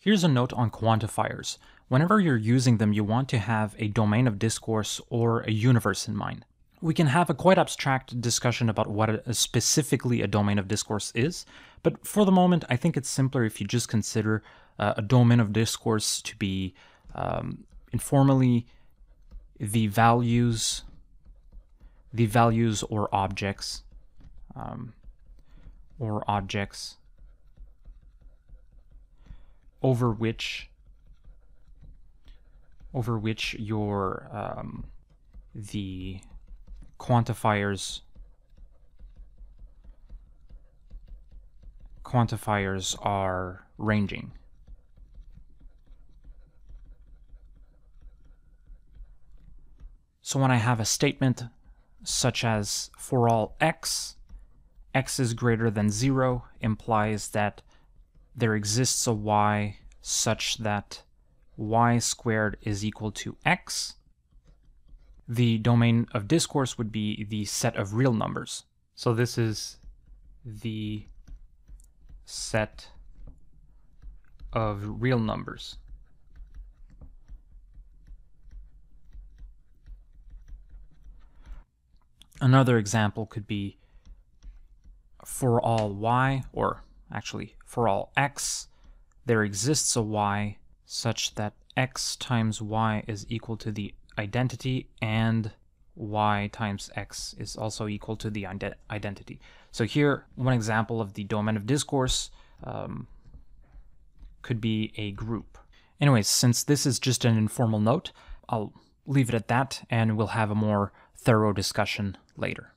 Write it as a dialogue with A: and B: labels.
A: Here's a note on quantifiers. Whenever you're using them, you want to have a domain of discourse or a universe in mind. We can have a quite abstract discussion about what a, specifically a domain of discourse is, but for the moment, I think it's simpler if you just consider uh, a domain of discourse to be um, informally the values, the values or objects, um, or objects over which over which your um, the quantifiers quantifiers are ranging. So when I have a statement such as for all x, x is greater than 0 implies that there exists a y such that y squared is equal to x. The domain of discourse would be the set of real numbers. So this is the set of real numbers. Another example could be for all y, or actually for all x, there exists a y such that x times y is equal to the identity and y times x is also equal to the identity. So here, one example of the domain of discourse um, could be a group. Anyways, since this is just an informal note, I'll leave it at that and we'll have a more thorough discussion later.